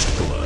first blood.